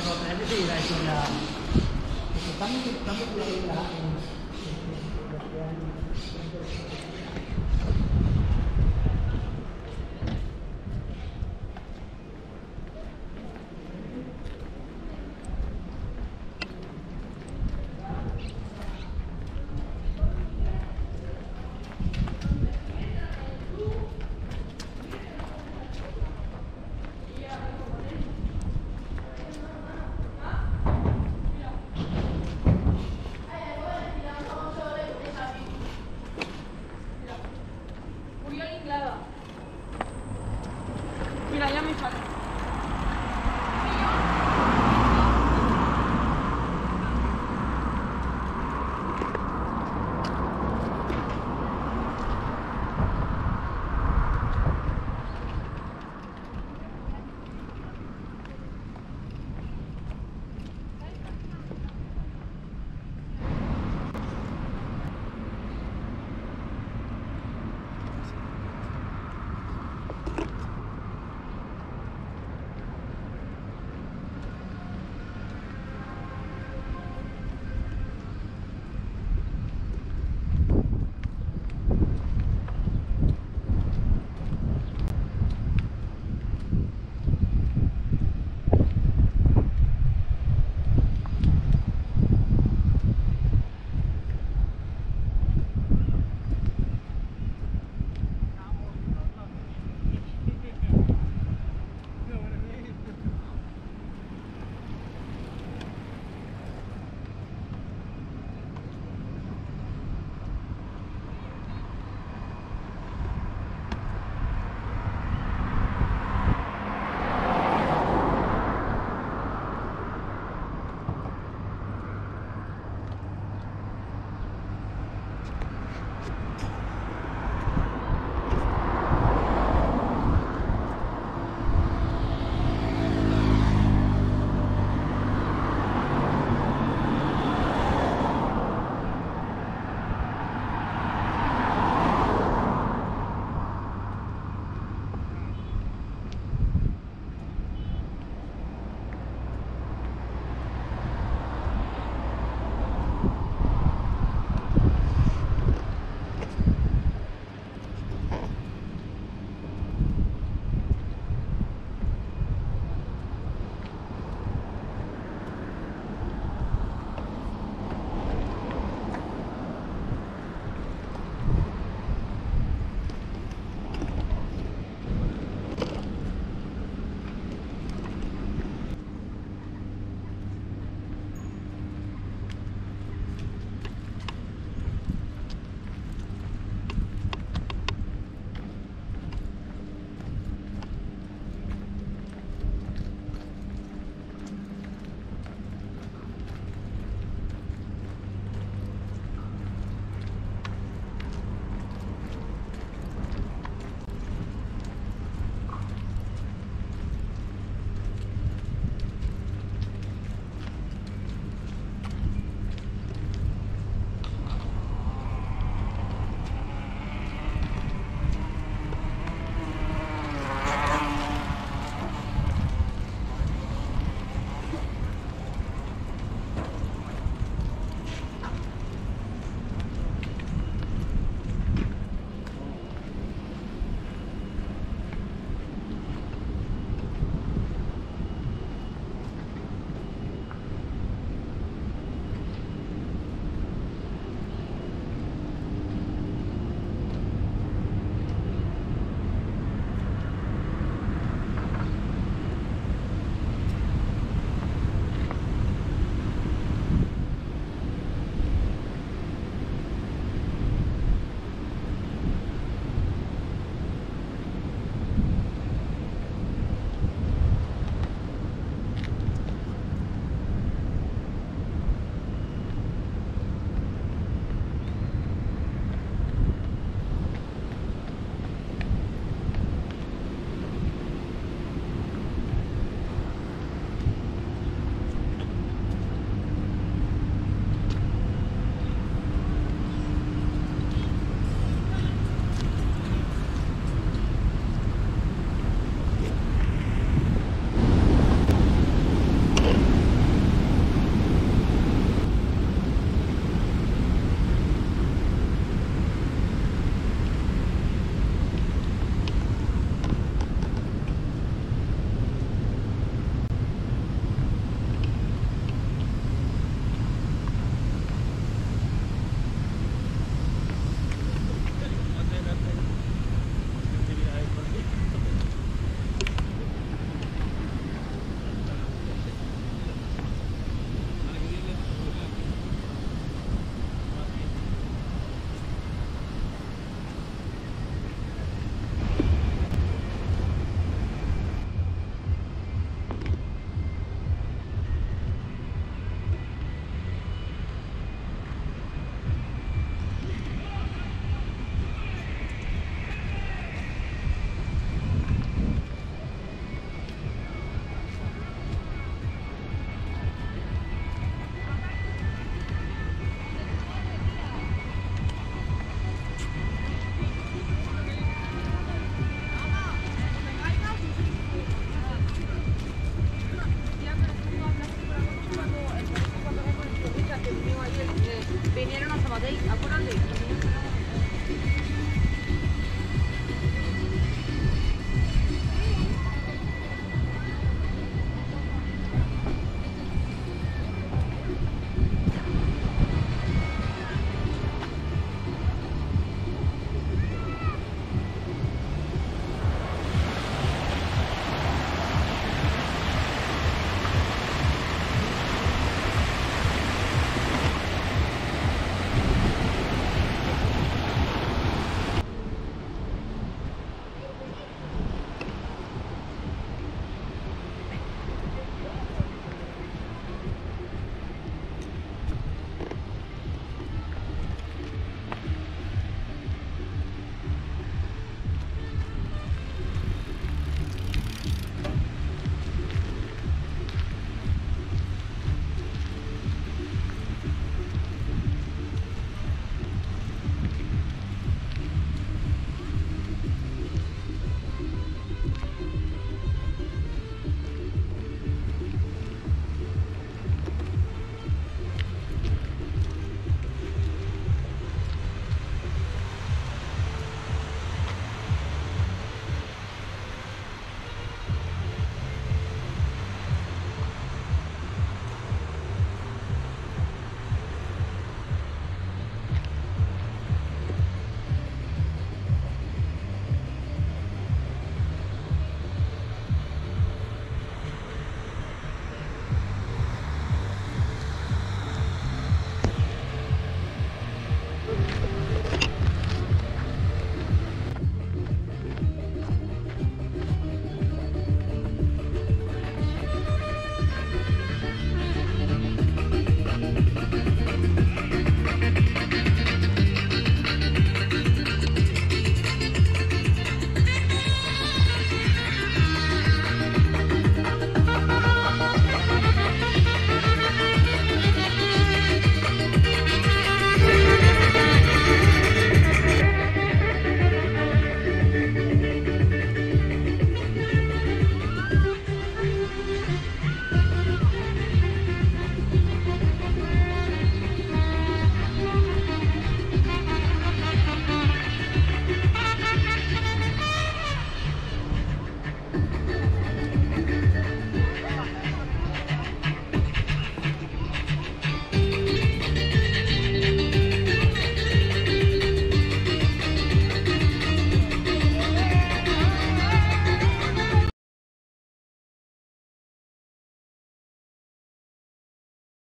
rồi cái gì này thì là tắm tắm cái là